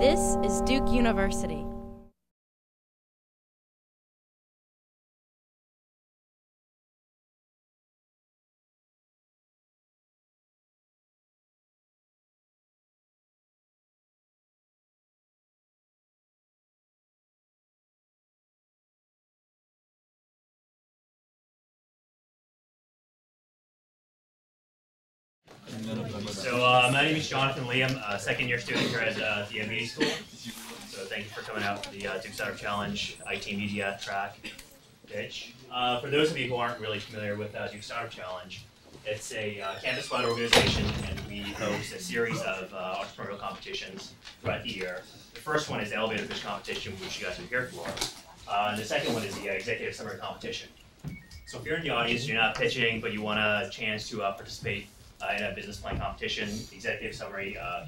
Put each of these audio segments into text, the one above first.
This is Duke University. My name is Jonathan Liam, a second year student here at uh, the MBA school. So thank you for coming out for the uh, Duke Startup Challenge IT Media track pitch. Uh, for those of you who aren't really familiar with uh, Duke Startup Challenge, it's a uh, campus-wide organization and we host a series of uh, entrepreneurial competitions throughout the year. The first one is the elevator pitch competition, which you guys are here for. Uh, and the second one is the executive summary competition. So if you're in the audience, you're not pitching, but you want a chance to participate uh, in a business plan competition, executive summary uh,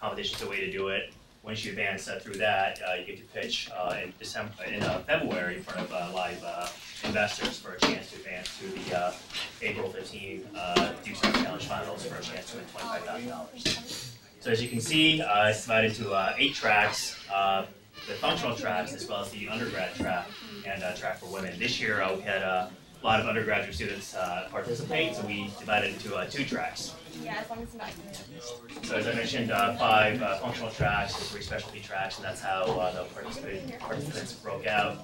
competition is a way to do it. Once you advance uh, through that, uh, you get to pitch uh, in December, in uh, February in front of live investors for a chance to advance to the April 15 uh, Duke Startup Challenge Finals for a chance to win $25,000. So as you can see, it's divided into eight tracks, the functional tracks as well as the undergrad track and uh, track for women. This year uh, we had uh, a lot of undergraduate students uh, participate, so we divided into uh, two tracks. Yeah, as long as not So as I mentioned, uh, five uh, functional tracks and three specialty tracks, and that's how uh, the participants broke out.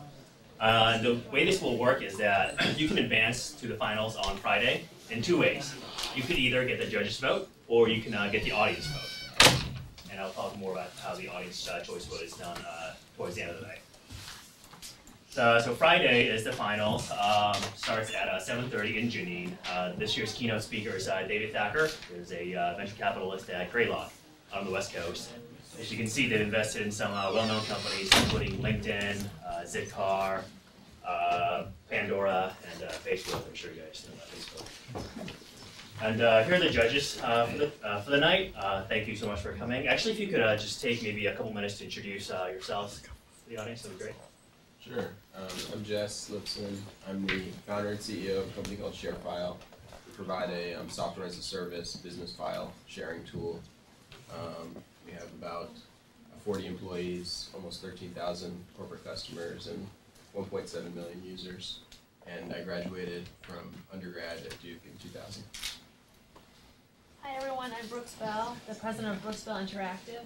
Uh, the way this will work is that you can advance to the finals on Friday in two ways. You could either get the judges' vote, or you can uh, get the audience vote. And I'll talk more about how the audience uh, choice vote is done uh, towards the end of the night. So, so Friday is the final. Um, starts at uh, 7:30 in Geneen. Uh, this year's keynote speaker is uh, David Thacker, who's a uh, venture capitalist at Greylock on the West Coast. As you can see, they've invested in some uh, well-known companies, including LinkedIn, uh, Zipcar, uh, Pandora, and uh, Facebook. I'm sure you guys know about Facebook. And uh, here are the judges uh, for, the, uh, for the night. Uh, thank you so much for coming. Actually, if you could uh, just take maybe a couple minutes to introduce uh, yourselves to the audience, that would be great. Sure. Um, I'm Jes Lipson. I'm the founder and CEO of a company called ShareFile. We provide a um, software as a service business file sharing tool. Um, we have about 40 employees, almost 13,000 corporate customers, and 1.7 million users. And I graduated from undergrad at Duke in 2000. Hi everyone, I'm Brooks Bell, the president of Brooks Bell Interactive.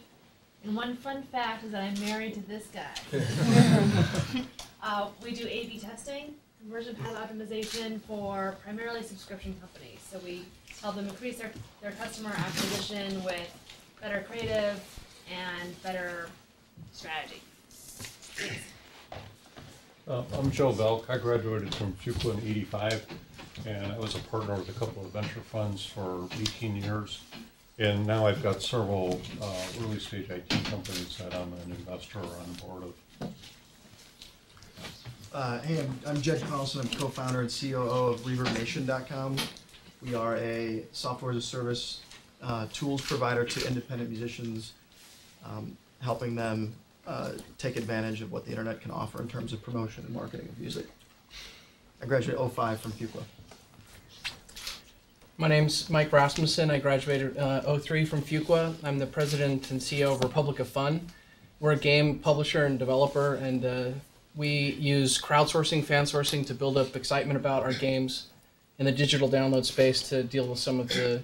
And one fun fact is that I'm married to this guy. uh, we do A/B testing, conversion path optimization for primarily subscription companies. So we help them increase their, their customer acquisition with better creative and better strategy. Uh, I'm Joe Belk. I graduated from Fuqua in eighty-five, and I was a partner with a couple of venture funds for eighteen years. And now I've got several uh, early-stage IT companies that I'm an investor or on the board of. Uh, hey, I'm, I'm Jed Carlson. I'm co-founder and COO of ReverbNation.com. We are a software as a service uh, tools provider to independent musicians, um, helping them uh, take advantage of what the internet can offer in terms of promotion and marketing of music. I graduated 05 from Fuqua. My name's Mike Rasmussen. I graduated uh, 03 from Fuqua. I'm the president and CEO of Republic of Fun. We're a game publisher and developer, and uh, we use crowdsourcing, fan sourcing to build up excitement about our games in the digital download space to deal with some of the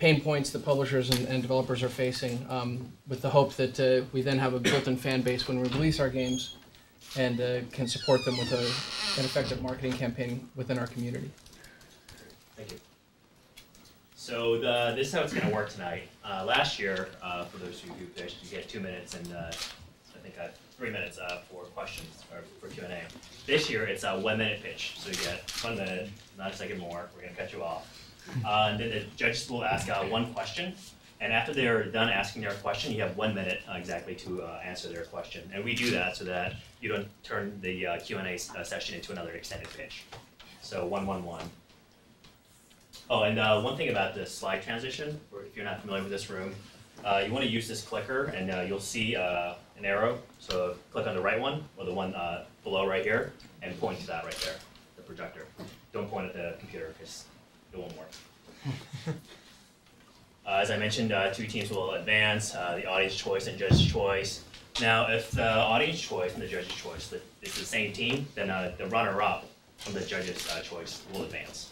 pain points that publishers and, and developers are facing, um, with the hope that uh, we then have a built-in fan base when we release our games and uh, can support them with a, an effective marketing campaign within our community. Thank you. So the, this is how it's going to work tonight. Uh, last year, uh, for those of you who pitched, you get two minutes and uh, I think uh, three minutes uh, for questions or for Q and A. This year, it's a one-minute pitch, so you get one minute, not a second more. We're going to cut you off, uh, and then the judges will ask one question. And after they're done asking their question, you have one minute exactly to answer their question. And we do that so that you don't turn the Q and A uh, session into another extended pitch. So one, one, one. Oh, and uh, one thing about the slide transition, or if you're not familiar with this room, uh, you want to use this clicker, and uh, you'll see uh, an arrow. So click on the right one, or the one uh, below right here, and point to that right there, the projector. Don't point at the computer, because it won't work. Uh, as I mentioned, uh, two teams will advance, uh, the audience choice and judge's choice. Now, if the audience choice and the judge's choice is the same team, then uh, the runner-up from the judge's uh, choice will advance.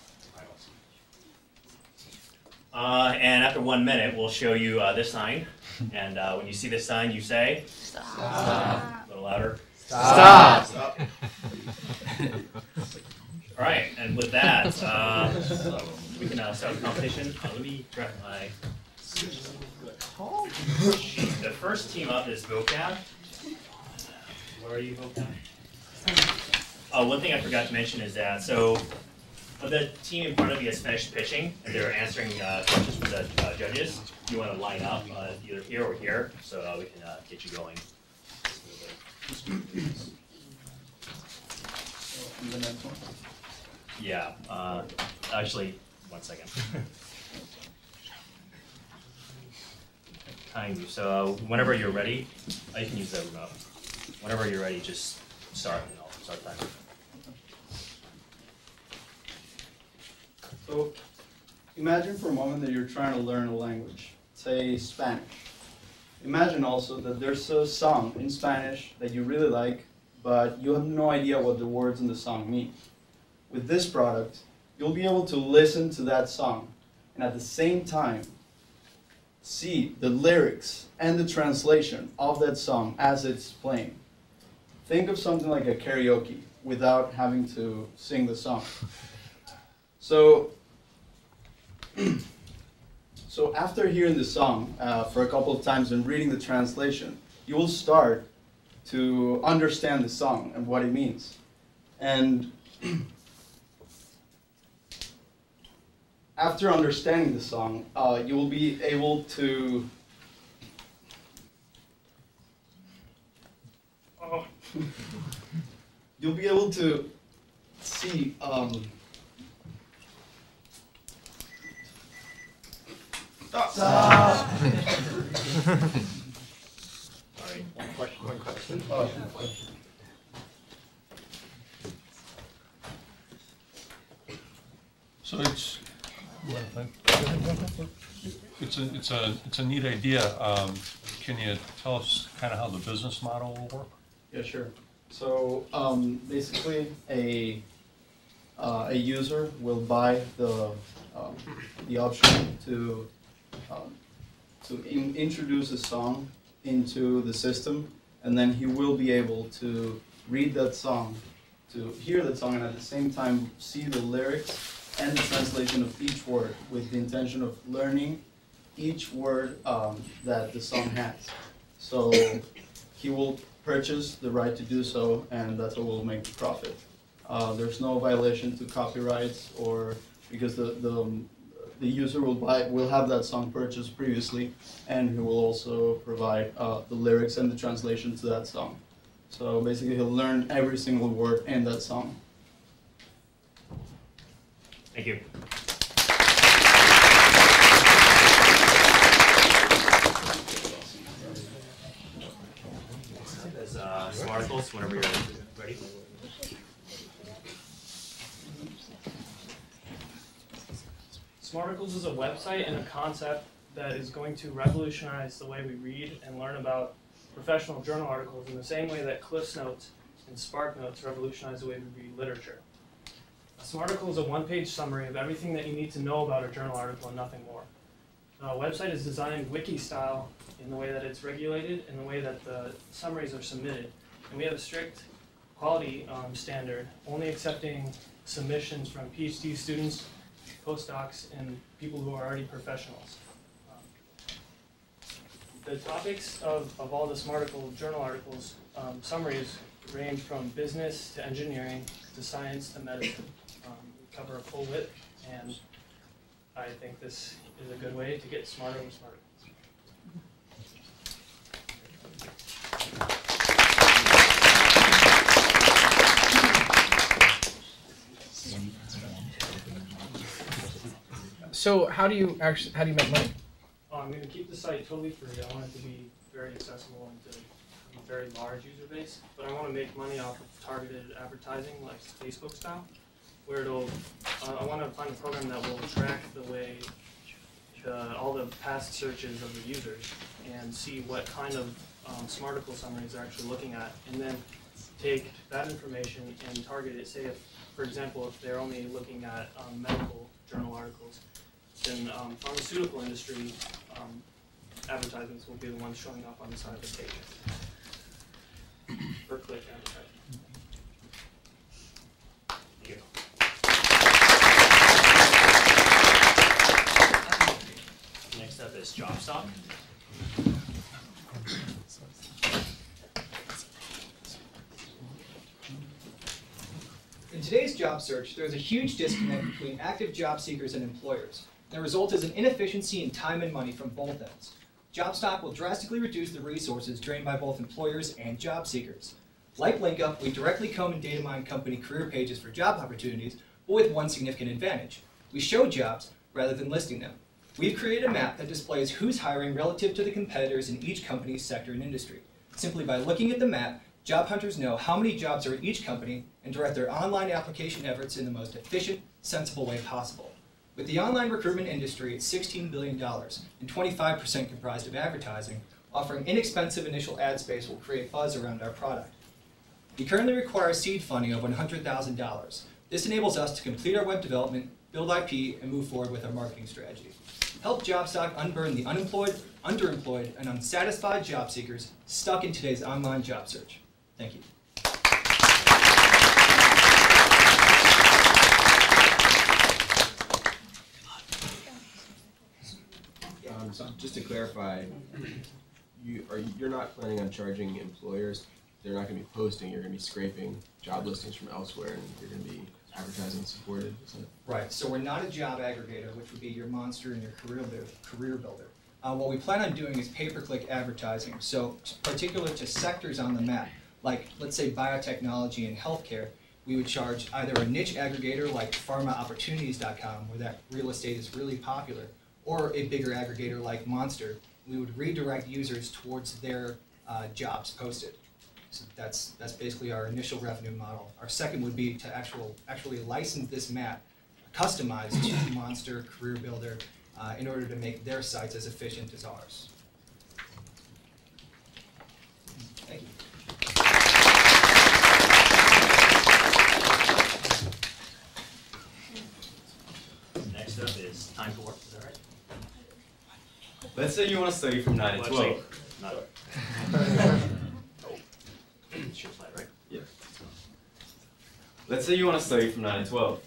Uh, and after one minute, we'll show you uh, this sign. And uh, when you see this sign, you say, stop. A little louder. Stop. Stop. All right, and with that, uh, we can uh, start the competition. Uh, let me grab my. The first team up is vocab. Where are you, vocab? Uh, one thing I forgot to mention is that so the team in front of you has finished pitching, and they're answering uh, questions from the uh, judges. You want to line up uh, either here or here, so uh, we can uh, get you going. Yeah, uh, actually, one second. Time you, so whenever you're ready, you can use the remote. Whenever you're ready, just start and I'll start time. So imagine for a moment that you're trying to learn a language, say Spanish. Imagine also that there's a song in Spanish that you really like, but you have no idea what the words in the song mean. With this product, you'll be able to listen to that song and at the same time see the lyrics and the translation of that song as it's playing. Think of something like a karaoke without having to sing the song. So, so after hearing the song uh, for a couple of times and reading the translation, you will start to understand the song and what it means. And after understanding the song, uh, you will be able to. Oh. You'll be able to see. Um, Stop. Sorry. One question. So it's, it's a, it's a, it's a neat idea. Um, Can you tell us kind of how the business model will work? Yeah, sure. So um, basically, a uh, a user will buy the um, the option to um, to in- introduce a song into the system, and then he will be able to read that song, to hear that song, and at the same time see the lyrics and the translation of each word, with the intention of learning each word um, that the song has. So he will purchase the right to do so, and that's what will make the profit. Uh, there's no violation to copyrights or because the, the, the user will buy will have that song purchased previously, and he will also provide uh, the lyrics and the translation to that song. So basically, he'll learn every single word in that song. Thank you. There's uh, Smarticles whenever you're ready. Smarticles is a website and a concept that is going to revolutionize the way we read and learn about professional journal articles in the same way that Cliff's Notes and SparkNotes revolutionize the way we read literature. A Smarticle is a one-page summary of everything that you need to know about a journal article and nothing more. The website is designed wiki-style in the way that it's regulated and the way that the summaries are submitted. And we have a strict quality um, standard, only accepting submissions from PhD students postdocs, and people who are already professionals. Um, The topics of, of all the Smarticle journal articles, um, summaries range from business to engineering to science to medicine. Um, we cover a full width, and I think this is a good way to get smarter and smarter. So how do you actually, how do you make money? Uh, I'm gonna keep the site totally free, I want it to be very accessible and to be very large user base, but I wanna make money off of targeted advertising, like Facebook style, where it'll, uh, I wanna find a program that will track the way the, all the past searches of the users and see what kind of um, Smarticle summaries they're actually looking at, and then take that information and target it. Say, if, for example, if they're only looking at um, medical journal articles, then um, pharmaceutical industry um, advertisements will be the ones showing up on the side of the page. Per click advertising. Thank you. Next up is JobStock. In today's job search, there is a huge disconnect between active job seekers and employers. The result is an inefficiency in time and money from both ends. JobStock will drastically reduce the resources drained by both employers and job seekers. Like LinkUp, we directly comb and data mine company career pages for job opportunities, but with one significant advantage. We show jobs rather than listing them. We've created a map that displays who's hiring relative to the competitors in each company's sector and industry. Simply by looking at the map, job hunters know how many jobs are at each company and direct their online application efforts in the most efficient, sensible way possible. With the online recruitment industry at $16 billion and 25% comprised of advertising, offering inexpensive initial ad space will create buzz around our product. We currently require seed funding of $100,000. This enables us to complete our web development, build IP, and move forward with our marketing strategy. Help JobStock unburden the unemployed, underemployed, and unsatisfied job seekers stuck in today's online job search. Thank you. So just to clarify, you are you're not planning on charging employers. They're not going to be posting. You're going to be scraping job listings from elsewhere, and you're going to be advertising supported. Right, so we're not a job aggregator, which would be your monster and your career builder. Career builder. Uh, what we plan on doing is pay-per-click advertising. So, particular to sectors on the map, like let's say biotechnology and healthcare, we would charge either a niche aggregator like PharmaOpportunities.com, where that real estate is really popular, or a bigger aggregator like Monster. We would redirect users towards their uh, jobs posted. So that's that's basically our initial revenue model. Our second would be to actual actually license this map, customized to Monster, Career Builder, uh, in order to make their sites as efficient as ours. Thank you. Next up is Time to Work. Is that right? Let's say you want to study from 9 to 12. actually, Not. It's your right? Yeah. Let's say you want to study from 9 to 12.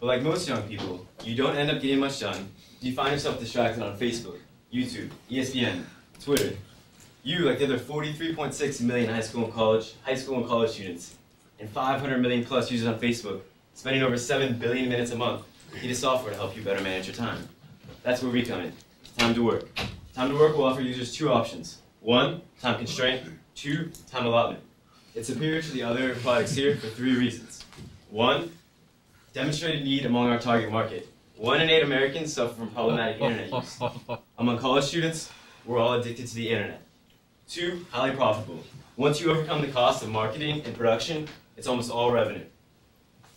But like most young people, you don't end up getting much done. You find yourself distracted on Facebook, YouTube, ESPN, Twitter. You, like the other 43.6 million high school and college, high school and college students, and 500 million plus users on Facebook, spending over 7 billion minutes a month, need a software to help you better manage your time. That's where we come in. Time to work. Time to work will offer users two options. One, time constraint. Two, time allotment. It's superior to the other products here for three reasons. One, demonstrated need among our target market. One in eight Americans suffer from problematic internet use. Among college students, we're all addicted to the internet. Two, highly profitable. Once you overcome the cost of marketing and production, it's almost all revenue.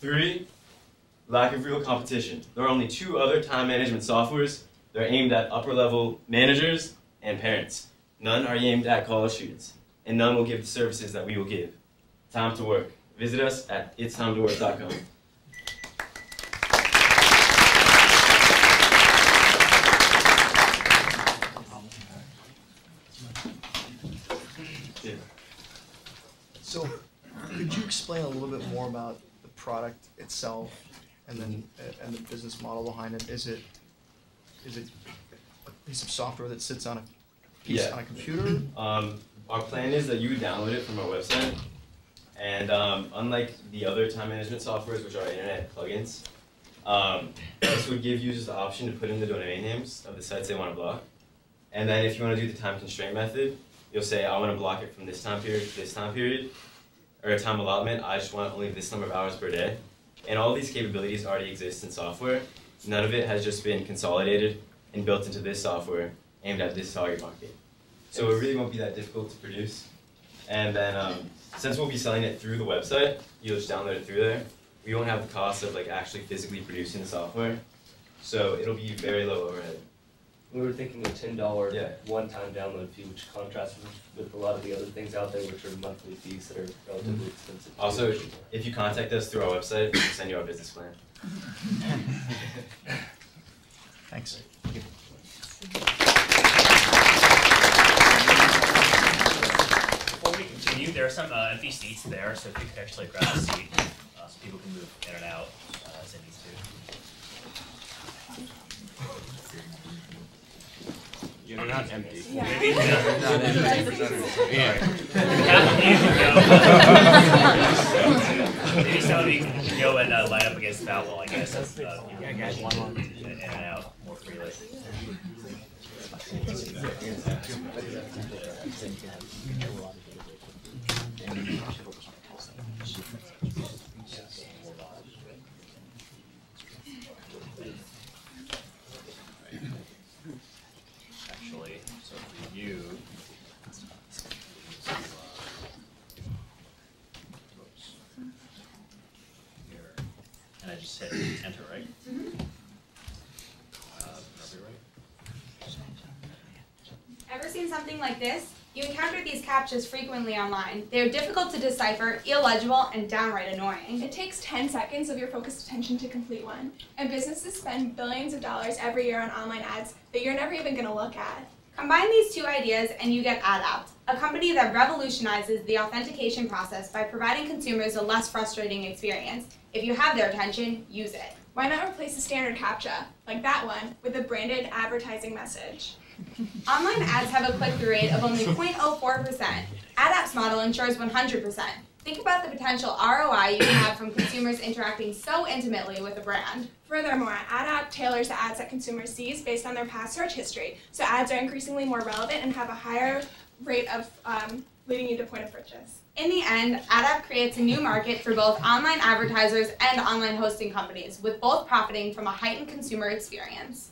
Three, lack of real competition. There are only two other time management softwares. They're aimed at upper level managers and parents. None are aimed at college students, and none will give the services that we will give. Time to work. Visit us at it'stimeToWork.com. Yeah. So, could you explain a little bit more about the product itself and then, and the business model behind it? Is it, is it a piece of software that sits on a piece, Yeah. on a computer? Um, our plan is that you download it from our website, and um, unlike the other time management softwares, which are internet plugins, um, this would give users the option to put in the domain names of the sites they want to block. And then if you want to do the time constraint method, you'll say, I want to block it from this time period to this time period, or a time allotment, I just want only this number of hours per day. And all these capabilities already exist in software. None of it has just been consolidated and built into this software aimed at this target market. So it really won't be that difficult to produce. And then um, since we'll be selling it through the website, you'll just download it through there. We won't have the cost of like actually physically producing the software. So it'll be very low overhead. We were thinking a ten dollar Yeah. one-time download fee, which contrasts with, with a lot of the other things out there, which are monthly fees that are relatively expensive. Also, if you contact us through our website, we can send you our business plan. Thanks. Before we continue, there are some uh, empty seats there, so if you could actually grab a seat, uh, so people can move in and out uh, as they need to. You're not empty. Maybe, uh, Not empty. Alright. Maybe some can go and uh, line up against that wall, I guess, as uh, you can get in in and out more freely. Actually, so for you. Whoops. Here. And I just hit enter, right? Uh, that'll be right. Ever seen something like this? You encounter these captchas frequently online. They are difficult to decipher, illegible, and downright annoying. It takes 10 seconds of your focused attention to complete one, and businesses spend billions of dollars every year on online ads that you're never even going to look at. Combine these two ideas and you get AdApt, a company that revolutionizes the authentication process by providing consumers a less frustrating experience. If you have their attention, use it. Why not replace a standard CAPTCHA, like that one, with a branded advertising message? Online ads have a click-through rate of only 0.04%. AdApp's model ensures 100%. Think about the potential ROI you can have from consumers interacting so intimately with a brand. Furthermore, AdApp tailors the ads that consumers sees based on their past search history, so ads are increasingly more relevant and have a higher rate of um, leading you to point of purchase. In the end, AdApp creates a new market for both online advertisers and online hosting companies, with both profiting from a heightened consumer experience.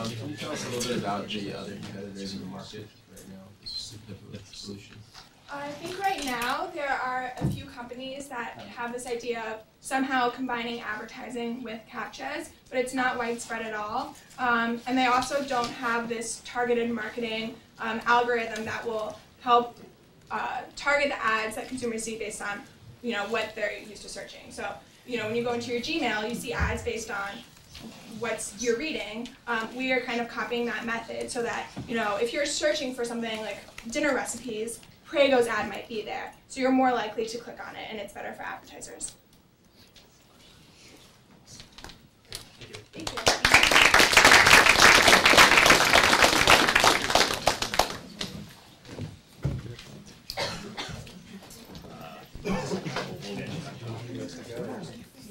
Um, can you tell us a little bit about the other competitors in the market right now, specific solution? I think right now there are a few companies that have this idea of somehow combining advertising with CAPTCHAs, but it's not widespread at all. Um, and they also don't have this targeted marketing um, algorithm that will help uh, target the ads that consumers see based on, you know, what they're used to searching. So, you know, when you go into your Gmail, you see ads based on what's you're reading, um, we are kind of copying that method so that you know if you're searching for something like dinner recipes, Prego's ad might be there, so you're more likely to click on it, and it's better for advertisers. Thank you.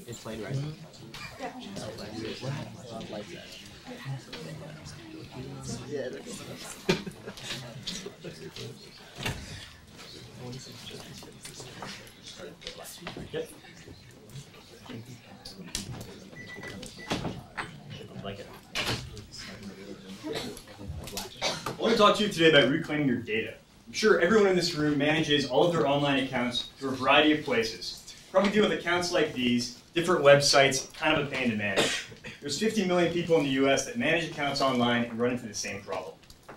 It's playing right. Yep. Like it. I want to talk to you today about reclaiming your data. I'm sure everyone in this room manages all of their online accounts through a variety of places. Probably deal with accounts like these, different websites, kind of a pain to manage. There's 50 million people in the US that manage accounts online and run into the same problem.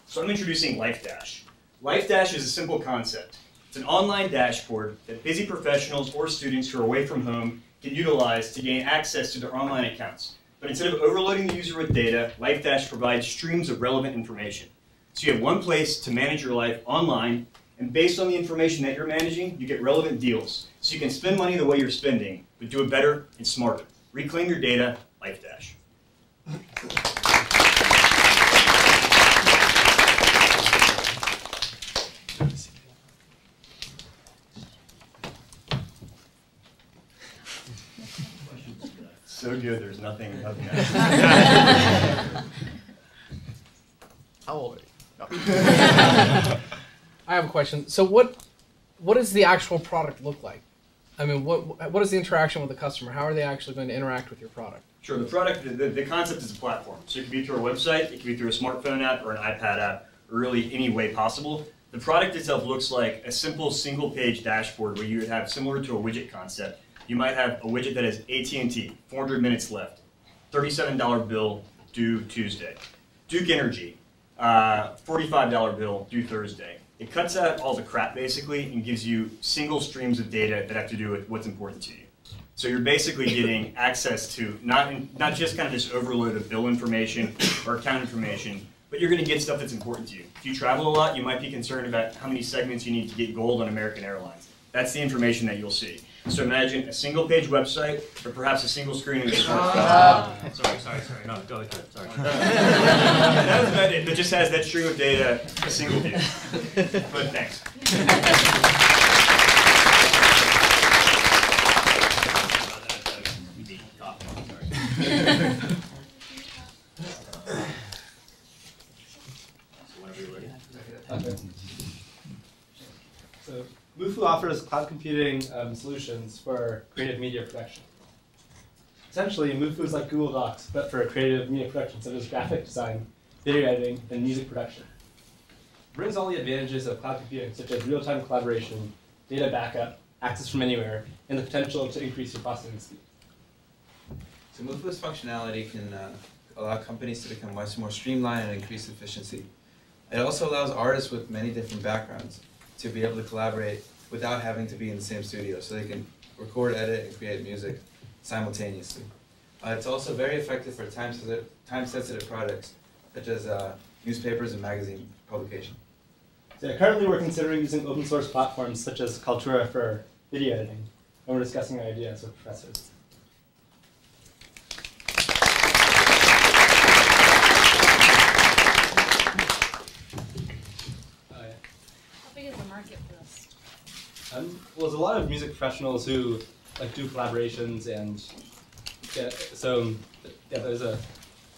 So I'm introducing LifeDash. LifeDash is a simple concept. It's an online dashboard that busy professionals or students who are away from home can utilize to gain access to their online accounts. But instead of overloading the user with data, LifeDash provides streams of relevant information. So you have one place to manage your life online, and based on the information that you're managing, you get relevant deals. So you can spend money the way you're spending, but do it better and smarter. Reclaim your data, LifeDash. So good, there's nothing, nothing. How old are you? I have a question. So what what does the actual product look like? I mean, what what is the interaction with the customer? How are they actually going to interact with your product? Sure, the product, the, the concept is a platform. So it can be through a website, it can be through a smartphone app or an iPad app, or really any way possible. The product itself looks like a simple single page dashboard where you would have similar to a widget concept. You might have a widget that has AT&T, 400 minutes left, $37 bill due Tuesday. Duke Energy, uh, $45 bill due Thursday. It cuts out all the crap basically and gives you single streams of data that have to do with what's important to you. So you're basically getting access to not, not just kind of this overload of bill information or account information, but you're going to get stuff that's important to you. If you travel a lot, you might be concerned about how many segments you need to get gold on American Airlines. That's the information that you'll see. So imagine a single page website, or perhaps a single screen in the Uh, sorry, sorry, sorry. No, go ahead. Sorry. that was about it. It just has that stream of data, a single view. But thanks. Okay. Mufu offers cloud computing um, solutions for creative media production. Essentially, Mufu is like Google Docs, but for creative media production, such as graphic design, video editing, and music production. It brings all the advantages of cloud computing, such as real-time collaboration, data backup, access from anywhere, and the potential to increase your processing speed. So Mufu's functionality can uh, allow companies to become much more streamlined and increase efficiency. It also allows artists with many different backgrounds to be able to collaborate without having to be in the same studio, so they can record, edit, and create music simultaneously. Uh, it's also very effective for time-sensitive time-sensitive products, such as uh, newspapers and magazine publication. So currently we're considering using open source platforms such as Kaltura for video editing, and we're discussing ideas with professors. How big is the market for this? Um, well, there's a lot of music professionals who like do collaborations and yeah, so yeah, there's a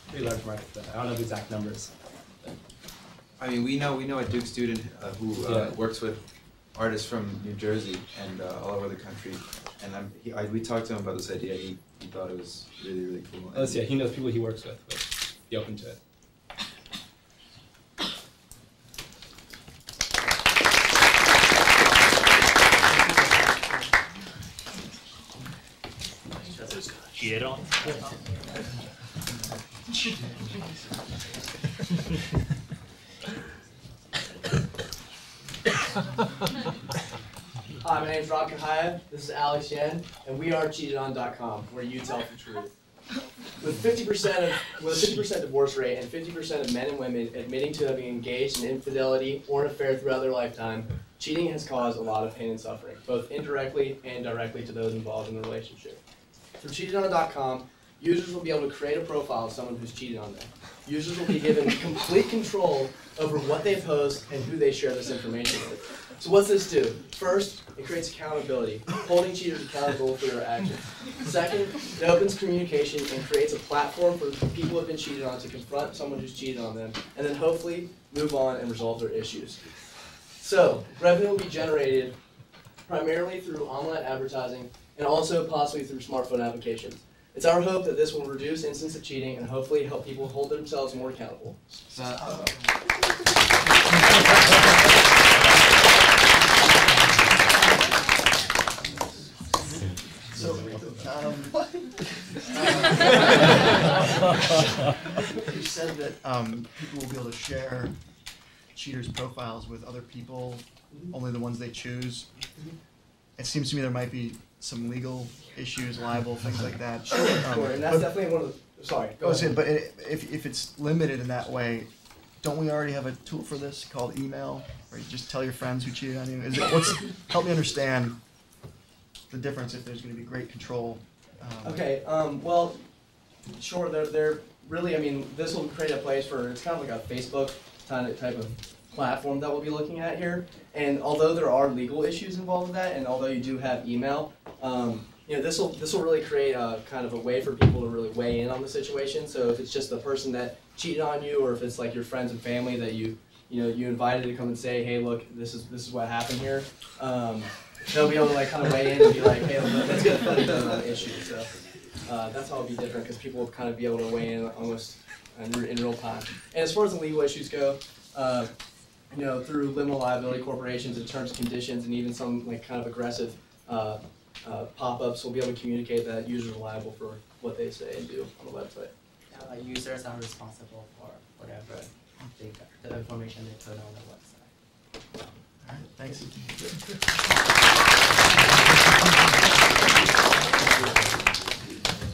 pretty large market for that. I don't know the exact numbers. I mean, we know we know a Duke student uh, who uh, Yeah. works with artists from New Jersey and uh, all over the country, and he, I, we talked to him about this idea. He, he thought it was really really cool. Oh, yeah, he knows people he works with. But be open to it. On? Hi, my name is Rob Kahaya. This is Alex Yen, and we are cheatedon.com, where you tell the truth. With 50% of with a 50% divorce rate and 50% of men and women admitting to having engaged in infidelity or an affair throughout their lifetime, cheating has caused a lot of pain and suffering, both indirectly and directly to those involved in the relationship. For cheatedon.com, users will be able to create a profile of someone who's cheated on them. Users will be given complete control over what they post and who they share this information with. So what's this do? First, it creates accountability, holding cheaters accountable for their actions. Second, it opens communication and creates a platform for people who have been cheated on to confront someone who's cheated on them, and then hopefully move on and resolve their issues. So, revenue will be generated primarily through online advertising and also possibly through smartphone applications. It's our hope that this will reduce instances of cheating and hopefully help people hold themselves more accountable. So, um, you said that um, people will be able to share cheaters' profiles with other people, only the ones they choose. It seems to me there might be some legal issues, liable things like that. Sure, Um, sure, and that's but- definitely one of the, sorry, go saying, ahead. but i- if, if it's limited in that way, don't we already have a tool for this called email, where you just tell your friends who cheated on you? Is it, what's, help me understand the difference if there's gonna be great control. um, Okay, um, well, sure, they're, they're really, I mean, this will create a place for, it's kind of like a Facebook kind of type of platform that we'll be looking at here. And although there are legal issues involved with that, and although you do have email, um, you know, this will, this will really create a kind of a way for people to really weigh in on the situation. So if it's just the person that cheated on you, or if it's like your friends and family that you, you know, you invited to come and say, hey, look, this is, this is what happened here. Um, they'll be able to like kind of weigh in and be like, hey, let's get a funny on the issue. So uh, that's how it'll be different because people will kind of be able to weigh in almost in, in real time. And as far as the legal issues go, uh, you know, through limited liability corporations and terms and conditions and even some like kind of aggressive uh, uh, pop-ups, we'll be able to communicate that users are liable for what they say and do on the website. Yeah, like users are responsible for whatever they, the information they put on the website. Alright, thanks.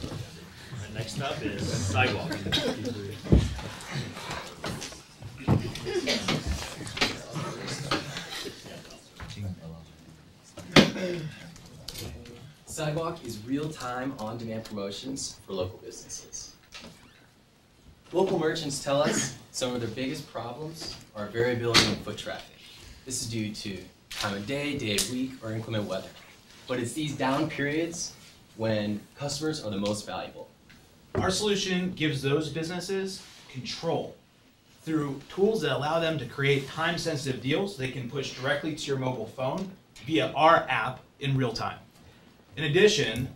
And next up is sidewalk. Sidewalk is real-time, on-demand promotions for local businesses. Local merchants tell us some of their biggest problems are variability in foot traffic. This is due to time of day, day of week, or inclement weather. But it's these down periods when customers are the most valuable. Our solution gives those businesses control through tools that allow them to create time sensitive deals they can push directly to your mobile phone via our app in real time. In addition,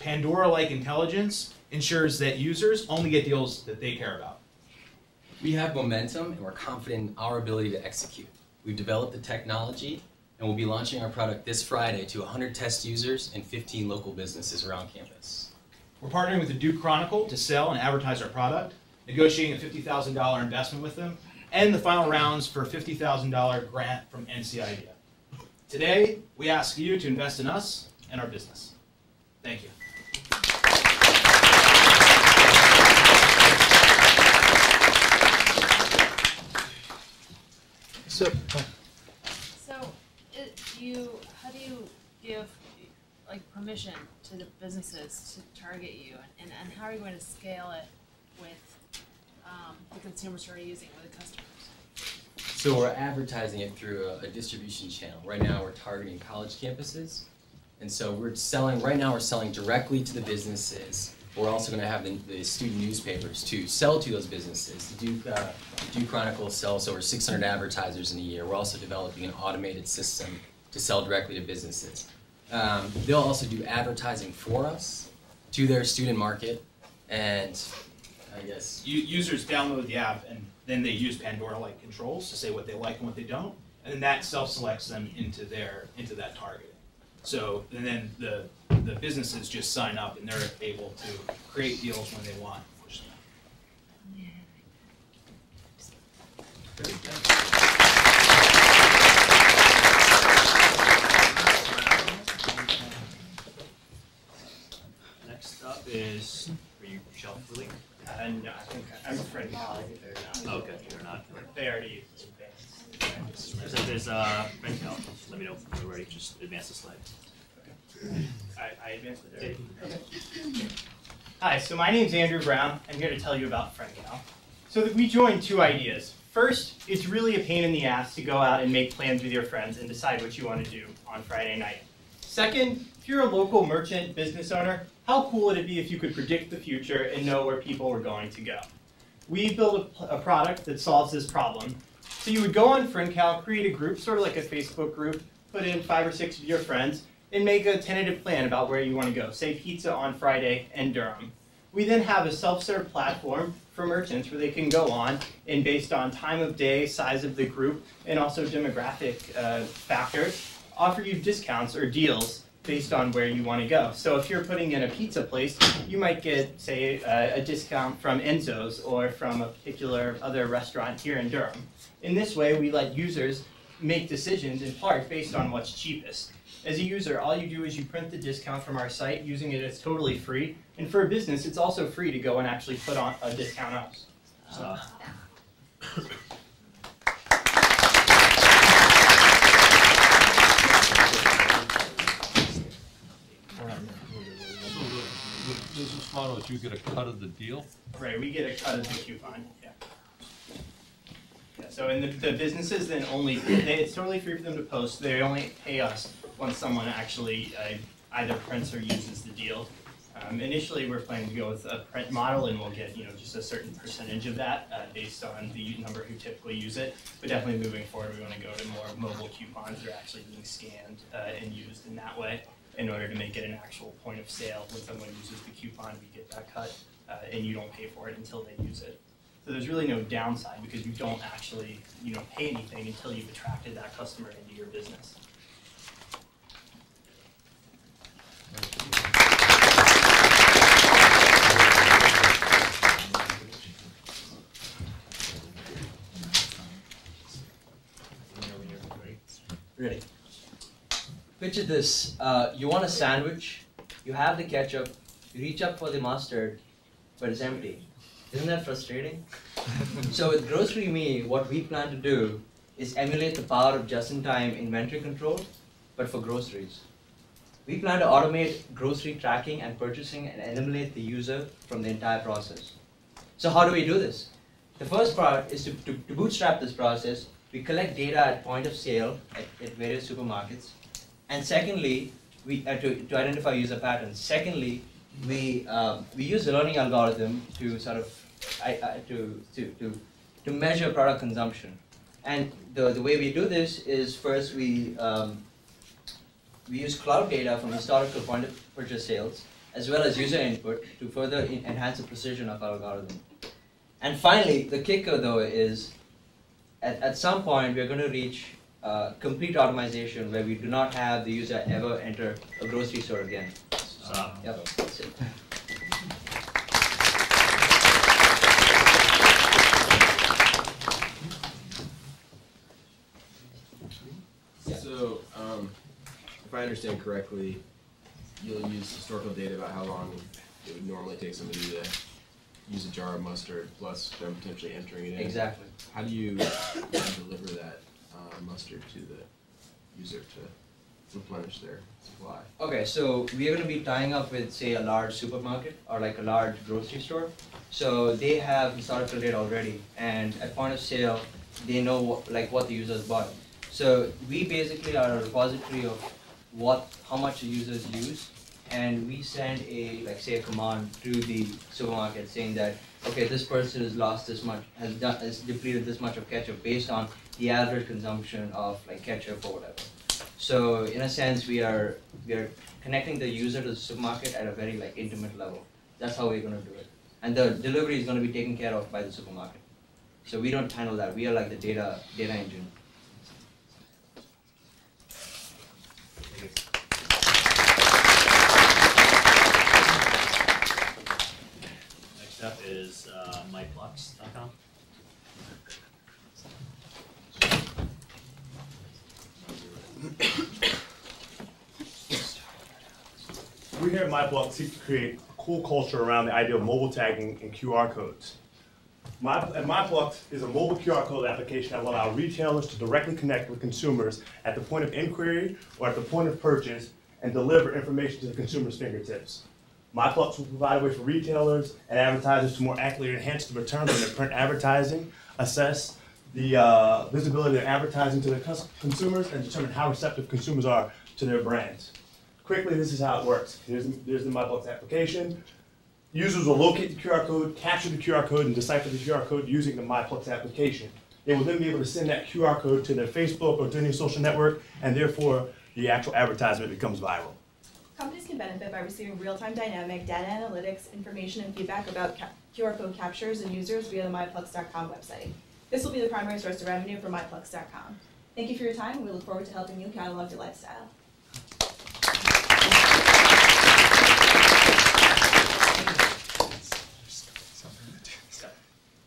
Pandora like intelligence ensures that users only get deals that they care about. We have momentum and we're confident in our ability to execute. We've developed the technology and we'll be launching our product this Friday to 100 test users and 15 local businesses around campus. We're partnering with the Duke Chronicle to sell and advertise our product, negotiating a $50,000 investment with them, and the final rounds for a $50,000 grant from NCIDEA. Today, we ask you to invest in us and our business. Thank you. So, So, it, you, how do you give, like, permission to the businesses to target you? And, and how are you going to scale it with, um, the consumers who are using it, with the customers? So we're advertising it through a, a distribution channel. Right now, we're targeting college campuses. And so we're selling, right now, we're selling directly to the businesses. We're also gonna have the, the student newspapers to sell to those businesses. The Duke, uh, Duke Chronicle sells over six hundred advertisers in a year. We're also developing an automated system to sell directly to businesses. Um, they'll also do advertising for us to their student market, and I guess U- users download the app and then they use Pandora-like controls to say what they like and what they don't, and then that self-selects them into their into that targeting. So and then the the businesses just sign up and they're able to create deals when they want. Next up is, are you shelf filling? Uh, no, I think I'm afraid now. Okay, you're not. They already if there's, uh, Red Cal, let me know when we're ready, just advance the slide. I, I advanced it. Okay. Hi, so my name's Andrew Brown. I'm here to tell you about FriendCal. So that we joined two ideas. First, it's really a pain in the ass to go out and make plans with your friends and decide what you want to do on Friday night. Second, if you're a local merchant business owner, how cool would it be if you could predict the future and know where people were going to go? We built a, a product that solves this problem. So you would go on FriendCal, create a group, sort of like a Facebook group, put in five or six of your friends, and make a tentative plan about where you want to go. Say pizza on Friday in Durham. We then have a self-serve platform for merchants where they can go on and based on time of day, size of the group, and also demographic uh, factors, offer you discounts or deals based on where you want to go. So if you're putting in a pizza place, you might get, say, a, a discount from Enzo's or from a particular other restaurant here in Durham. In this way, we let users make decisions in part based on what's cheapest. As a user, all you do is you print the discount from our site using it as totally free. And for a business, it's also free to go and actually put on a discount up. So. Uh, the business model is you get a cut of the deal? Right, we get a cut of the coupon, yeah. So and the, the businesses then only, they, it's totally free for them to post, they only pay us once someone actually uh, either prints or uses the deal. Um, initially, we're planning to go with a print model and we'll get, you know, just a certain percentage of that uh, based on the number who typically use it. But definitely moving forward, we want to go to more mobile coupons that are actually being scanned uh, and used in that way in order to make it an actual point of sale. When someone uses the coupon, we get that cut uh, and you don't pay for it until they use it. So there's really no downside because you don't actually, you know, pay anything until you've attracted that customer into your business. Ready. Picture this. Uh, you want a sandwich, you have the ketchup, you reach up for the mustard, but it's empty. Isn't that frustrating? so with Grocery Me, what we plan to do is emulate the power of just-in-time inventory control, but for groceries. We plan to automate grocery tracking and purchasing and eliminate the user from the entire process. So how do we do this? The first part is to, to, to bootstrap this process. We collect data at point of sale at, at various supermarkets. And secondly, we, uh, to, to identify user patterns. Secondly, we, um, we use the learning algorithm to sort of I, I, to, to, to, to measure product consumption. And the, the way we do this is first we, um, we use cloud data from historical point of purchase sales as well as user input to further in enhance the precision of our algorithm. And finally, the kicker though is at, at some point we're going to reach uh, complete automation where we do not have the user ever enter a grocery store again. Stop. Yep, that's it. So, um, if I understand correctly, you'll use historical data about how long it would normally take somebody to use a jar of mustard plus them potentially entering it in. Exactly. How do you deliver that uh, mustard to the user to replenish their supply? Okay, so we are going to be tying up with, say, a large supermarket or like a large grocery store. So they have historical data already, and at point of sale, they know what, like what the users bought. So we basically are a repository of what, how much users use, and we send a, like say, a command to the supermarket saying that, okay, this person has lost this much, has done, has depleted this much of ketchup based on the average consumption of like ketchup or whatever. So in a sense, we are we are connecting the user to the supermarket at a very like intimate level. That's how we're going to do it, and the delivery is going to be taken care of by the supermarket. So we don't handle that. We are like the data data engine. Next up is myplux.com. We here at MyPlux seek to create a cool culture around the idea of mobile tagging and QR codes. My, MyPlux is a mobile QR code application that will allow retailers to directly connect with consumers at the point of inquiry or at the point of purchase and deliver information to the consumer's fingertips. MyPlux will provide a way for retailers and advertisers to more accurately enhance the return on their print advertising, assess the uh, visibility of advertising to their consumers, and determine how receptive consumers are to their brands. Quickly, this is how it works. Here's, the MyPlux application. Users will locate the QR code, capture the QR code, and decipher the QR code using the MyPlux application. They will then be able to send that QR code to their Facebook or to any social network, and therefore the actual advertisement becomes viral. Companies can benefit by receiving real-time dynamic data analytics, information, and feedback about QR code captures and users via the myplux.com website. This will be the primary source of revenue for myplux.com. Thank you for your time. We look forward to helping you catalog your lifestyle.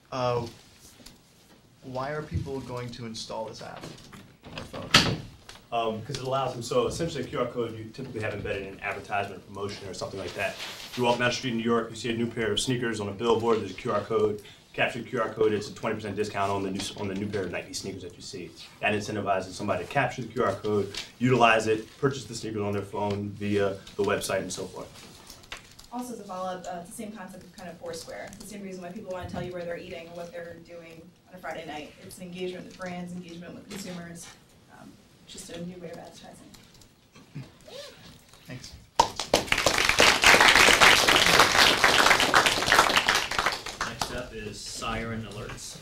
Uh, why are people going to install this app? Um, because it allows them, so essentially a QR code you typically have embedded in an advertisement, promotion, or something like that. You walk down the street in New York, you see a new pair of sneakers on a billboard, there's a QR code. Capture the QR code, it's a 20% discount on the new on the new pair of Nike sneakers that you see. That incentivizes somebody to capture the QR code, utilize it, purchase the sneakers on their phone via the website and so forth. Also, as a follow-up, uh, it's the same concept of kind of Foursquare. The same reason why people want to tell you where they're eating and what they're doing on a Friday night. It's engagement with brands, engagement with consumers, um, just a new way of advertising. Thanks. Next up is Siren Alerts.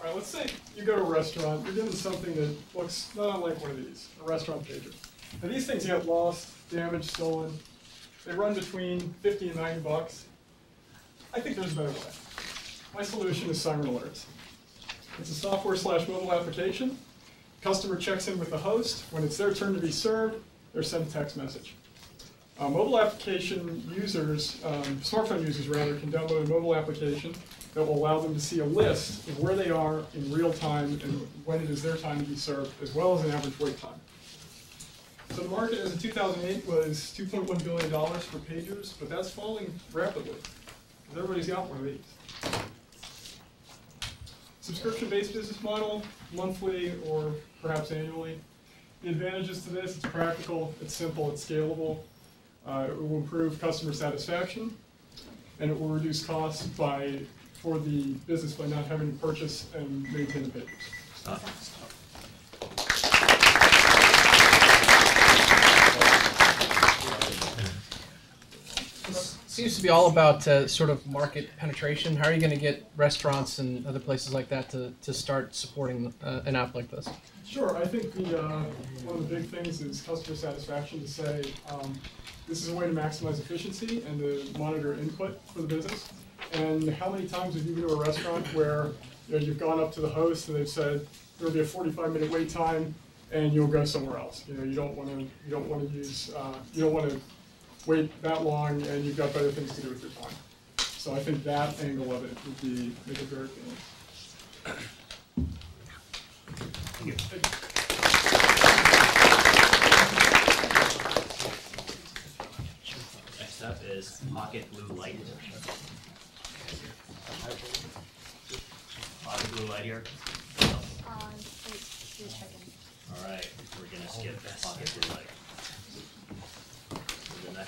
All right, let's say you go go to a restaurant, you're getting something that looks not unlike one of these, a restaurant pager. Now these things get lost, damaged, stolen. They run between 50 and 90 bucks. I think there's a better way. My solution is Siren Alerts. It's a software slash mobile application. Customer checks in with the host. When it's their turn to be served, they're sent a text message. Uh, mobile application users, um, smartphone users rather, can download a mobile application that will allow them to see a list of where they are in real time and when it is their time to be served, as well as an average wait time. So the market as of 2008 was $2.1 billion for pagers, but that's falling rapidly, everybody's got one of these. Subscription-based business model, monthly or perhaps annually. The advantages to this, it's practical, it's simple, it's scalable. Uh, it will improve customer satisfaction, and it will reduce costs by for the business by not having to purchase and maintain the papers. Seems to be all about uh, sort of market penetration. How are you going to get restaurants and other places like that to, to start supporting uh, an app like this? Sure, I think the, uh, one of the big things is customer satisfaction to say, um, this is a way to maximize efficiency and to monitor input for the business. And how many times have you been to a restaurant where you know, you've gone up to the host and they've said there'll be a 45 minute wait time and you'll go somewhere else. You know, you don't want to you don't want to use uh, you don't want to wait that long and you've got better things to do with your time. So I think that angle of it would be make it very appealing. Next up is Pocket Blue Light. Pocket Blue Light here. All right, we're gonna skip Pocket Blue Light.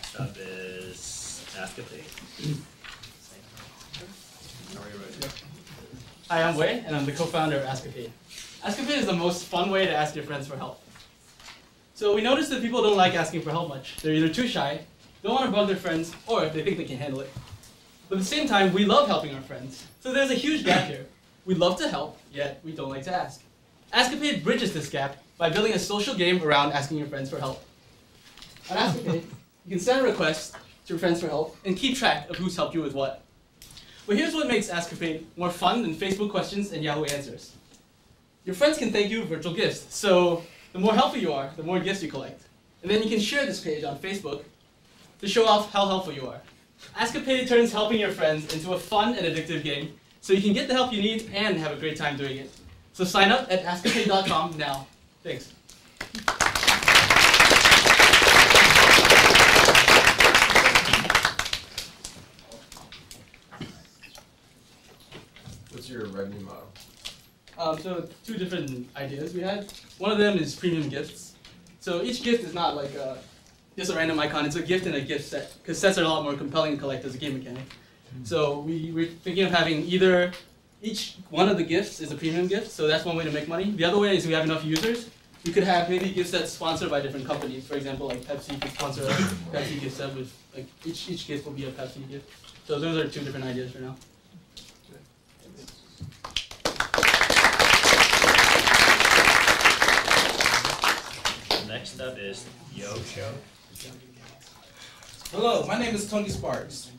Next up is ready? Hi, I'm Wei, and I'm the co-founder of Askapade. Askapade is the most fun way to ask your friends for help. So we noticed that people don't like asking for help much. They're either too shy, don't want to bug their friends, or they think they can handle it. But at the same time, we love helping our friends. So there's a huge gap here. We love to help, yet we don't like to ask. Askapade bridges this gap by building a social game around asking your friends for help. On you can send a request to your friends for help and keep track of who's helped you with what. But here's what makes Askapade more fun than Facebook questions and Yahoo Answers. Your friends can thank you with virtual gifts, so the more helpful you are, the more gifts you collect. And then you can share this page on Facebook to show off how helpful you are. Askapade turns helping your friends into a fun and addictive game, so you can get the help you need and have a great time doing it. So sign up at askapade.com now. Thanks. Your revenue model? Um, so two different ideas we had. One of them is premium gifts. So each gift is not like a, just a random icon. It's a gift in a gift set because sets are a lot more compelling to collect as a game mechanic. So we we're thinking of having either each one of the gifts is a premium gift. So that's one way to make money. The other way is we have enough users. We could have maybe gift sets sponsored by different companies. For example, like Pepsi could sponsor a Pepsi gift set with like each each gift will be a Pepsi gift. So those are two different ideas for now. Next up is Yosho. Hello, my name is Tony Sparks.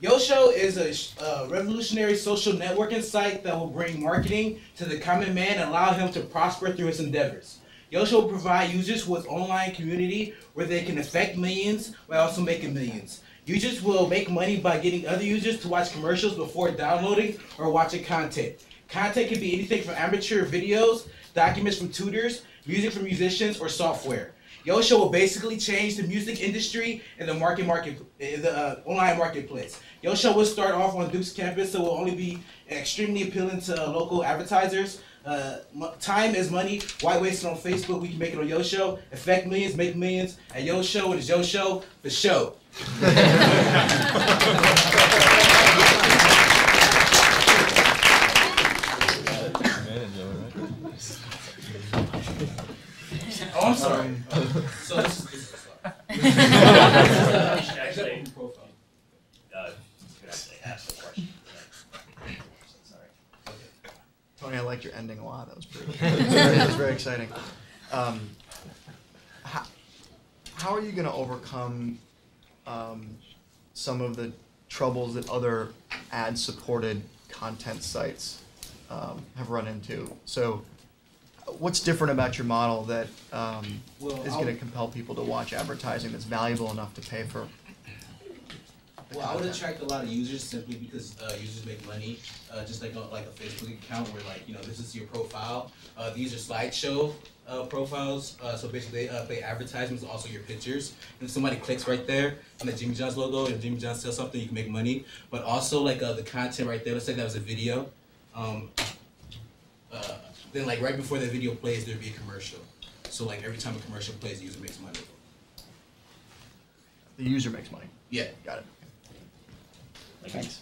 Yosho is a uh, revolutionary social networking site that will bring marketing to the common man and allow him to prosper through his endeavors. Yosho will provide users with online community where they can affect millions while also making millions. Users will make money by getting other users to watch commercials before downloading or watching content. Content can be anything from amateur videos, documents from tutors, music from musicians, or software. Yosho will basically change the music industry and the market market the uh, online marketplace. Yosho will start off on Duke's campus, so it will only be extremely appealing to uh, local advertisers. Uh, mo- time is money. Why waste it on Facebook? We can make it on Yosho. Affect millions, make millions. At Yosho, it is Yosho for show. Oh, I'm sorry. so this is, this is Actually, uh, could I ask the question? Sorry. Tony, I liked your ending a lot. That was pretty. very, it was very exciting. Um, how, how are you going to overcome um, some of the troubles that other ad-supported content sites um, have run into? So, what's different about your model that um, Well, is going to compel people to watch advertising that's valuable enough to pay for? Well, I would attract a lot of users simply because uh, users make money, uh, just like a, like a Facebook account where like you know this is your profile. Uh, these are slideshow uh, profiles, uh, so basically they uh, play advertisements, also your pictures. And if somebody clicks right there on the Jimmy John's logo, and Jimmy John sells something, you can make money. But also like uh, the content right there, let's say that was a video. Um, uh, then like right before that video plays, there'd be a commercial. So like every time a commercial plays, the user makes money. The user makes money. Yeah. Got it. Thanks.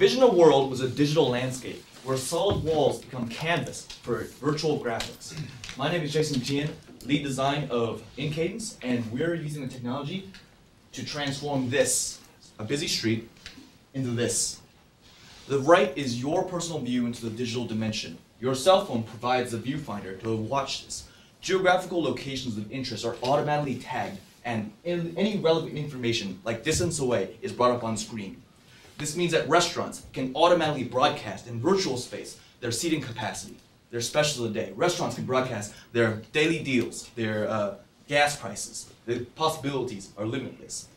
Envision a world with a digital landscape where solid walls become canvas for virtual graphics. My name is Jason Jian, lead design of InCadence, and we're using the technology to transform this, a busy street, into this. The right is your personal view into the digital dimension. Your cell phone provides a viewfinder to watch this. Geographical locations of interest are automatically tagged, and any relevant information, like distance away, is brought up on screen. This means that restaurants can automatically broadcast in virtual space their seating capacity, their specials of the day. Restaurants can broadcast their daily deals, their uh, gas prices. The possibilities are limitless.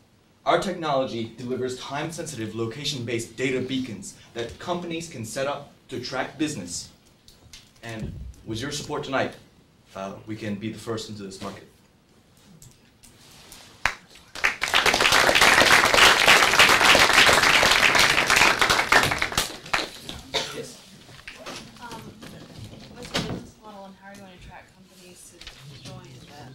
Our technology delivers time-sensitive, location-based data beacons that companies can set up to track business. And with your support tonight, uh, we can be the first into this market. Yes. Um, what's your business model and how are you going to attract companies to join that?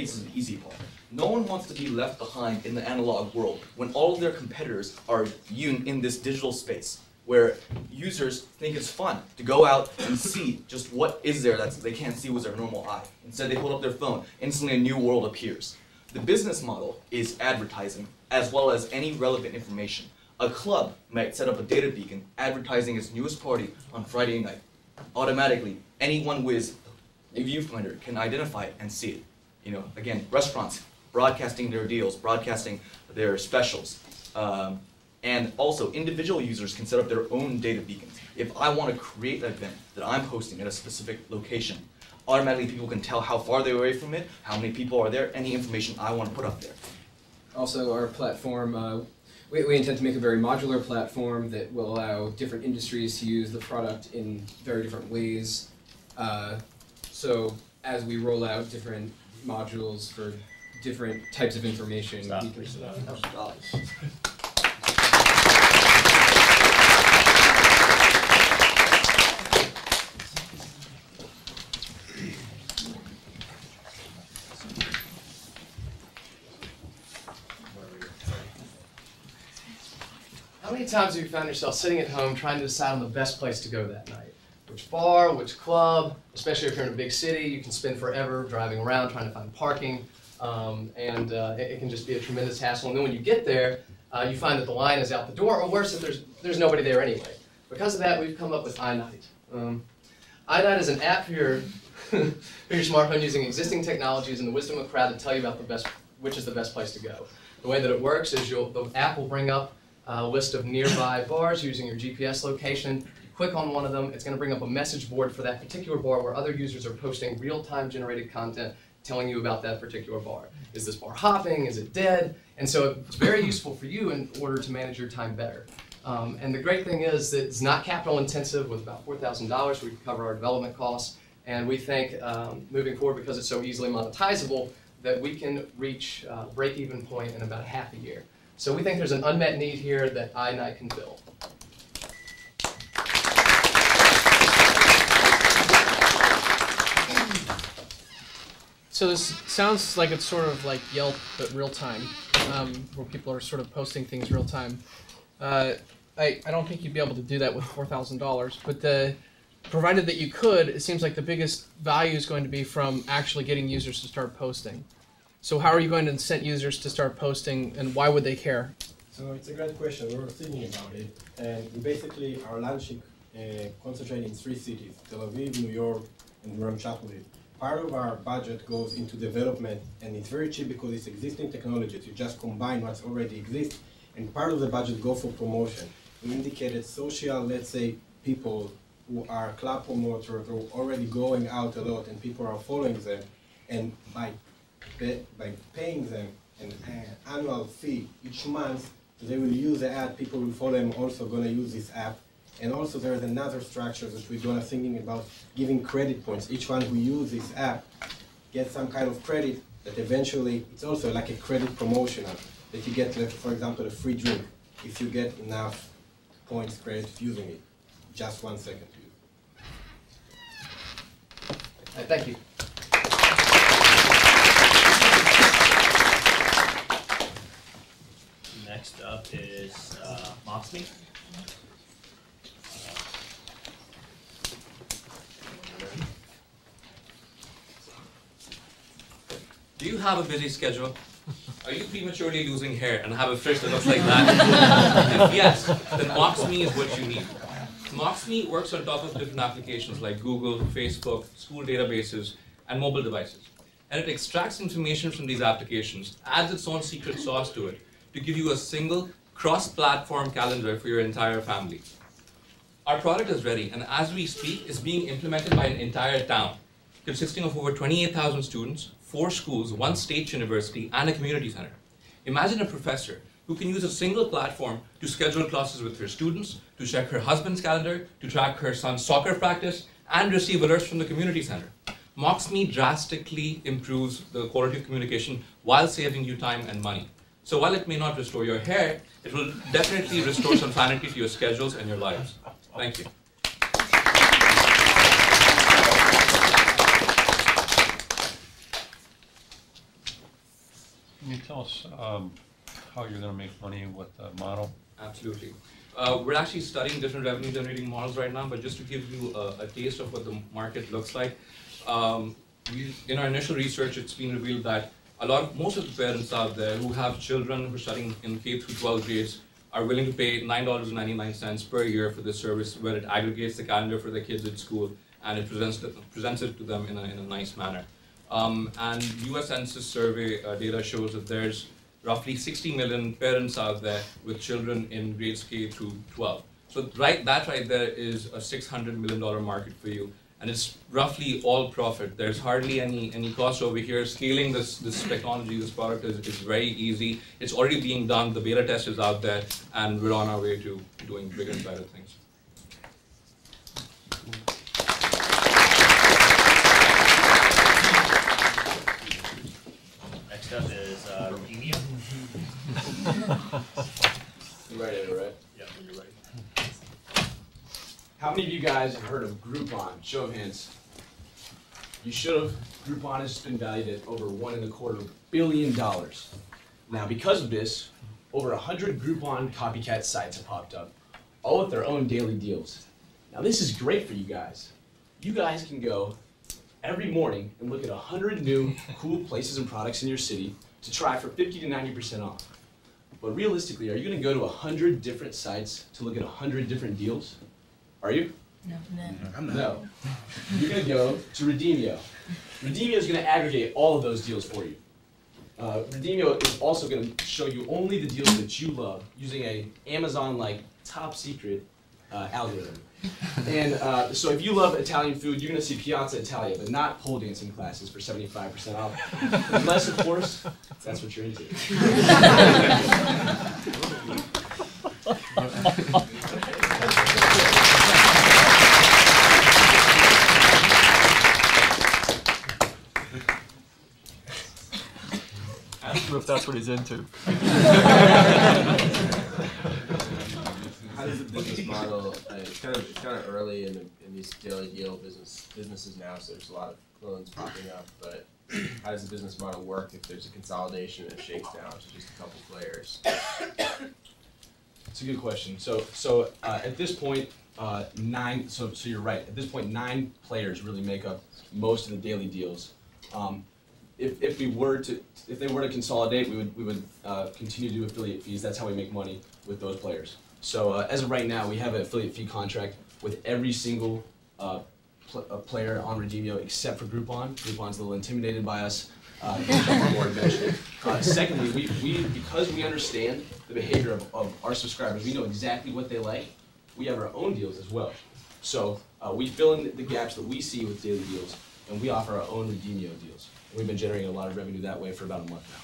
Is the easy part. No one wants to be left behind in the analog world when all of their competitors are in this digital space where users think it's fun to go out and see just what is there that they can't see with their normal eye. Instead, they hold up their phone, instantly a new world appears. The business model is advertising as well as any relevant information. A club might set up a data beacon advertising its newest party on Friday night. Automatically, anyone with a viewfinder can identify it and see it. You know, again, restaurants broadcasting their deals, broadcasting their specials. Um, and also, individual users can set up their own data beacons. If I want to create an event that I'm hosting at a specific location, automatically people can tell how far they're away from it, how many people are there, any information I want to put up there. Also, our platform, uh, we, we intend to make a very modular platform that will allow different industries to use the product in very different ways. Uh, so, as we roll out different modules for different types of information, we can. How many times have you found yourself sitting at home trying to decide on the best place to go that night? Which bar, which club, especially if you're in a big city, you can spend forever driving around trying to find parking, um, and uh, it, it can just be a tremendous hassle. And then when you get there, uh, you find that the line is out the door, or worse, that there's, there's nobody there anyway. Because of that, we've come up with iNight. Um, iNight is an app for your, for your smartphone using existing technologies and the wisdom of crowd to tell you about the best, which is the best place to go. The way that it works is the app will bring up a list of nearby bars using your GPS location. Click on one of them, it's going to bring up a message board for that particular bar where other users are posting real-time generated content telling you about that particular bar. Is this bar hopping? Is it dead? And so it's very useful for you in order to manage your time better. Um, and the great thing is that it's not capital intensive with about $4,000. We cover our development costs. And we think um, moving forward, because it's so easily monetizable, that we can reach uh, break-even point in about half a year. So we think there's an unmet need here that iNight can fill. So this sounds like it's sort of like Yelp, but real time. um, where people are sort of posting things real time. Uh, I, I don't think you'd be able to do that with four thousand dollars, but the provided that you could, it seems like the biggest value is going to be from actually getting users to start posting. So how are you going to incent users to start posting, and why would they care? So it's a great question. We were thinking about it, and we basically are launching, uh, concentrating in three cities: Tel Aviv, New York, and Chapel. Part of our budget goes into development, and it's very cheap because it's existing technologies. You just combine what's already exists, and part of the budget goes for promotion. We indicated social, let's say, people who are club promoters who are already going out a lot, and people are following them, and by by paying them an annual fee each month, they will use the app, people will follow them, also gonna use this app. And also there's another structure that we're gonna thinking about giving credit points. Each one who use this app gets some kind of credit that eventually, it's also like a credit promotional, that you get, like, for example, a free drink if you get enough points credit using it. Just one second. Uh, thank you. Next up is uh, Moxme. Do you have a busy schedule? Are you prematurely losing hair and have a frizz that looks like that? if yes, then Moxme is what you need. Moxme works on top of different applications like Google, Facebook, school databases, and mobile devices. And it extracts information from these applications, adds its own secret sauce to it, to give you a single cross-platform calendar for your entire family. Our product is ready, and as we speak, is being implemented by an entire town, consisting of over 28,000 students, four schools, one state university, and a community center. Imagine a professor who can use a single platform to schedule classes with her students, to check her husband's calendar, to track her son's soccer practice, and receive alerts from the community center. Moxme drastically improves the quality of communication while saving you time and money. So while it may not restore your hair, it will definitely restore some sanity to your schedules and your lives. Thank you. Can you tell us um, how you're going to make money with the model? Absolutely. Uh, we're actually studying different revenue generating models right now, but just to give you a, a taste of what the market looks like, um, we, in our initial research, it's been revealed that a lot of, most of the parents out there who have children who are studying in K through 12 grades are willing to pay $9.99 per year for this service where it aggregates the calendar for the kids at school and it presents, the, presents it to them in a, in a nice manner. Um, and US Census survey uh, data shows that there's roughly 60 million parents out there with children in grades K through 12. So right, that right there is a $600 million market for you and it's roughly all profit. There's hardly any any cost over here. Scaling this this technology, this product is, is very easy. It's already being done. The beta test is out there, and we're on our way to doing bigger and better things. Next up is uh, Redeemio. You ready, right? Yeah, you're ready. How many of you guys have heard of Groupon? Show of hands. You should have. Groupon has been valued at over one and a quarter billion dollars. Now, because of this, over a hundred Groupon copycat sites have popped up, all with their own daily deals. Now, this is great for you guys. You guys can go every morning and look at a hundred new cool places and products in your city to try for 50 to 90% off. But realistically, are you gonna go to a hundred different sites to look at a hundred different deals? Are you? No. I'm not. No. You're gonna go to Redeemio. Redeemio is gonna aggregate all of those deals for you. Uh, Redeemio is also gonna show you only the deals that you love using a Amazon-like top secret uh, algorithm. And uh, so if you love Italian food, you're gonna see Piazza Italia, but not pole dancing classes for 75% off. Unless, of course, that's what you're into. Ask him if that's what he's into. How does the business model, uh, it's kind of, it's kind of early in, the, in these daily deal business, businesses now, so there's a lot of clones popping up, but how does the business model work if there's a consolidation and a shakedown to just a couple players? It's a good question. So, so uh, at this point, uh, nine. So, so you're right. At this point, nine players really make up most of the daily deals. Um, if, if we were to, if they were to consolidate, we would we would uh, continue to do affiliate fees. That's how we make money with those players. So uh, as of right now, we have an affiliate fee contract with every single uh, pl- uh, player on Redeemio except for Groupon. Groupon's a little intimidated by us. Uh. Uh, secondly, we, we because we understand the behavior of, of our subscribers, we know exactly what they like. We have our own deals as well. So uh, we fill in the gaps that we see with daily deals, and we offer our own Redeemio deals. We've been generating a lot of revenue that way for about a month now.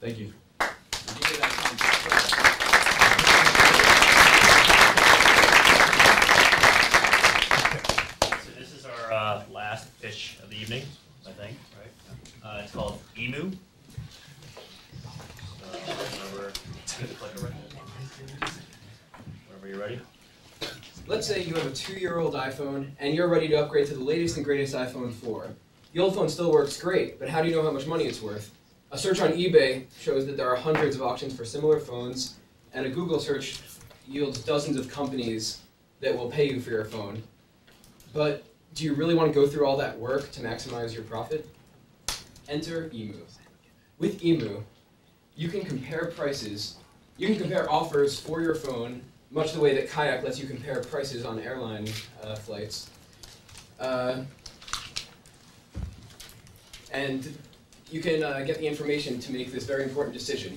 Thank you. So this is our uh, pitch of the evening, I think, right? Uh, it's called Emu. So, whenever. Whenever you're ready. Let's say you have a two-year-old iPhone and you're ready to upgrade to the latest and greatest iPhone 4. The old phone still works great, but how do you know how much money it's worth? A search on eBay shows that there are hundreds of auctions for similar phones, and a Google search yields dozens of companies that will pay you for your phone. But do you really want to go through all that work to maximize your profit? Enter Emu. With Emu, you can compare prices, you can compare offers for your phone, much the way that Kayak lets you compare prices on airline uh, flights. Uh, and you can uh, get the information to make this very important decision.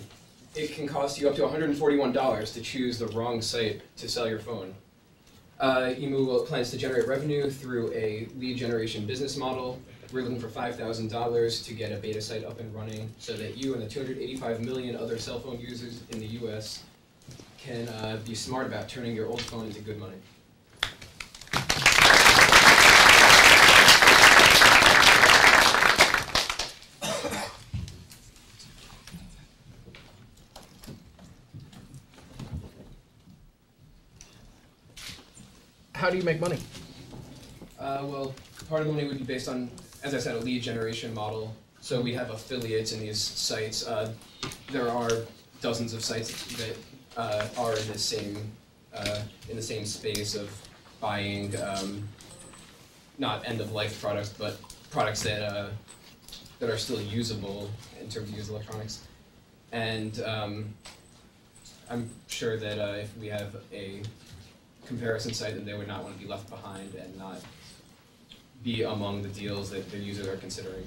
It can cost you up to $141 to choose the wrong site to sell your phone. Uh, Emu plans to generate revenue through a lead generation business model. We're looking for $5,000 to get a beta site up and running so that you and the 285 million other cell phone users in the US can uh, be smart about turning your old phone into good money. How do you make money? Uh, well, part of the money would be based on, as I said, a lead generation model. So we have affiliates in these sites. Uh, there are dozens of sites that uh, are in the same uh, in the same space of buying um, not end of life products, but products that uh, that are still usable in terms of used electronics. And um, I'm sure that uh, if we have a comparison site, then they would not want to be left behind and not be among the deals that their users are considering.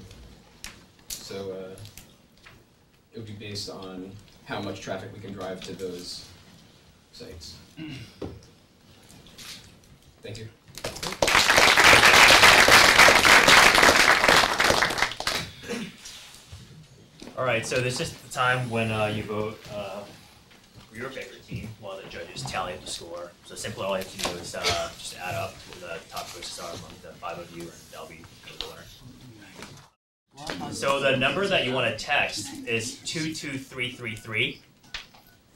So uh, it would be based on how much traffic we can drive to those sites. Thank you. All right, so this is the time when uh, you vote uh, your favorite team while the judges tally up the score. So simply all you have to do is uh, just add up who the top choices are among the five of you, and that'll be the winner. So the number that you want to text is 22333.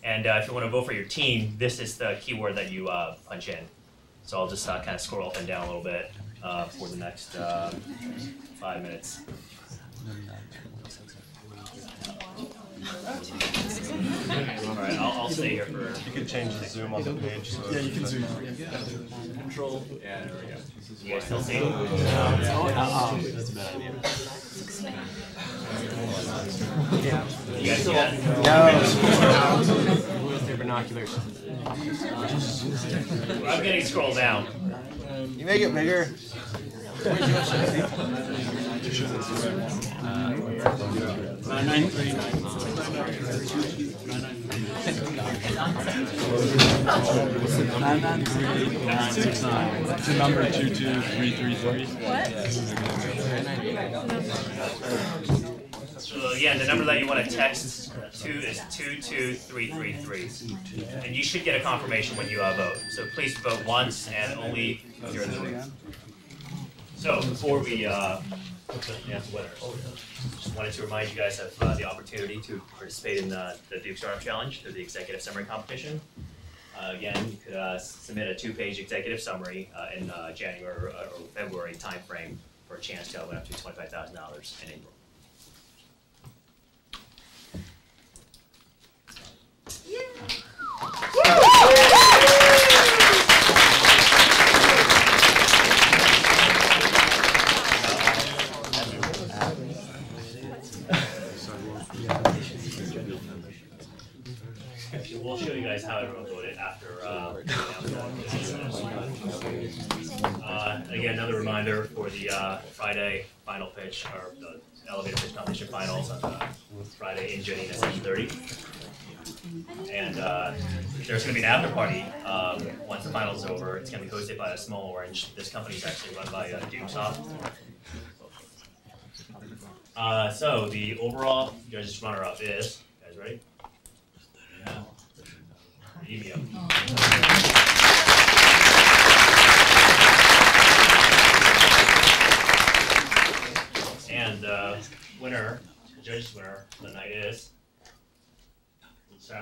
And uh, if you want to vote for your team, this is the keyword that you uh, punch in. So I'll just uh, kind of scroll up and down a little bit uh, for the next uh, five minutes. All right, I'll, I'll stay here for. You can change the zoom on the page. So Yeah, you can zoom. Control. Yeah, there we go. You guys still see? That's a bad idea. You guys see that? With their binoculars. I'm getting scrolled down. You make it bigger. Nine nine uh, It's the number two two three three three. So yeah, the number that you want to text to is two two three three three, and you should get a confirmation when you uh, vote. So please vote once and only during the. So before we uh, announce the winners, just wanted to remind you guys of uh, the opportunity to participate in the, the Duke Startup Challenge through the executive summary competition. Uh, again, you could uh, submit a two-page executive summary uh, in uh, January or, or February timeframe for a chance to win up to twenty-five thousand dollars in April. We'll show you guys how everyone voted after, uh, uh, again, another reminder for the, uh, Friday final pitch, or the elevator pitch competition finals on, uh, Friday in Geneen at seven thirty. And, uh, there's gonna be an after party, um, once the finals is over, it's gonna be hosted by a Small Orange, this company is actually run by, uh, Doomsoft. Uh, so the overall judges runner-up is, you guys ready? Yeah. And uh, winner, judges winner for the night is. Before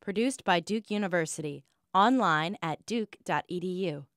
Produced by Duke University. Online at duke.edu.